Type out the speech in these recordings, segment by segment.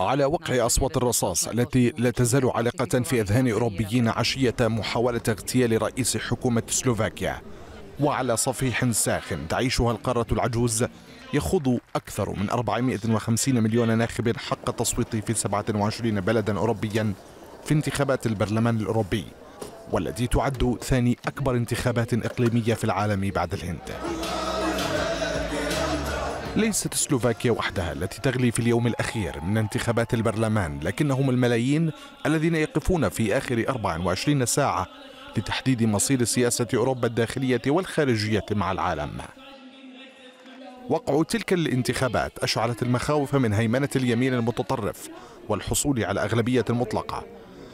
على وقع أصوات الرصاص التي لا تزال عالقة في أذهان أوروبيين عشية محاولة اغتيال رئيس حكومة سلوفاكيا. وعلى صفيح ساخن تعيشها القارة العجوز يخوض أكثر من 450 مليون ناخب حق تصويت في 27 بلدا أوروبيا في انتخابات البرلمان الأوروبي والتي تعد ثاني أكبر انتخابات إقليمية في العالم بعد الهند. ليست سلوفاكيا وحدها التي تغلي في اليوم الأخير من انتخابات البرلمان لكنهم الملايين الذين يقفون في آخر 24 ساعة لتحديد مصير سياسة أوروبا الداخلية والخارجية مع العالم. وقع تلك الانتخابات أشعلت المخاوف من هيمنة اليمين المتطرف والحصول على أغلبية مطلقة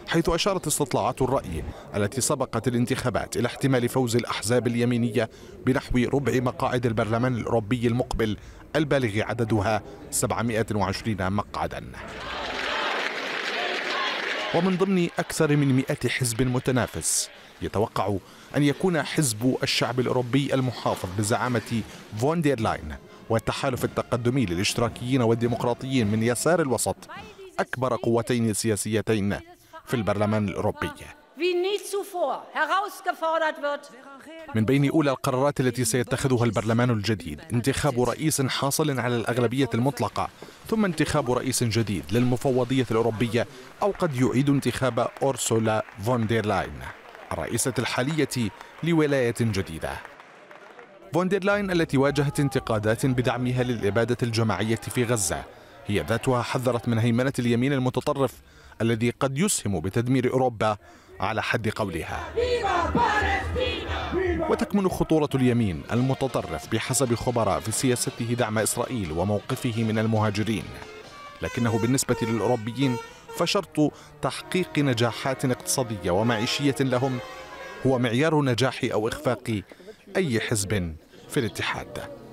حيث أشارت استطلاعات الرأي التي سبقت الانتخابات إلى احتمال فوز الأحزاب اليمينية بنحو ربع مقاعد البرلمان الأوروبي المقبل البالغ عددها 720 مقعدا. ومن ضمن أكثر من 100 حزب متنافس يتوقع أن يكون حزب الشعب الأوروبي المحافظ بزعامة فون دير لاين والتحالف التقدمي للاشتراكيين والديمقراطيين من يسار الوسط أكبر قوتين سياسيتين في البرلمان الأوروبي. من بين أولى القرارات التي سيتخذها البرلمان الجديد انتخاب رئيس حاصل على الأغلبية المطلقة ثم انتخاب رئيس جديد للمفوضية الأوروبية أو قد يعيد انتخاب أورسولا فون دير لاين الرئيسة الحالية لولاية جديدة. فون دير لاين التي واجهت انتقادات بدعمها للإبادة الجماعية في غزة هي ذاتها حذرت من هيمنة اليمين المتطرف الذي قد يسهم بتدمير أوروبا على حد قولها. وتكمن خطورة اليمين المتطرف بحسب خبراء في سياسته دعم إسرائيل وموقفه من المهاجرين. لكنه بالنسبة للأوروبيين فشرط تحقيق نجاحات اقتصادية ومعيشية لهم هو معيار نجاح أو إخفاق أي حزب في الاتحاد.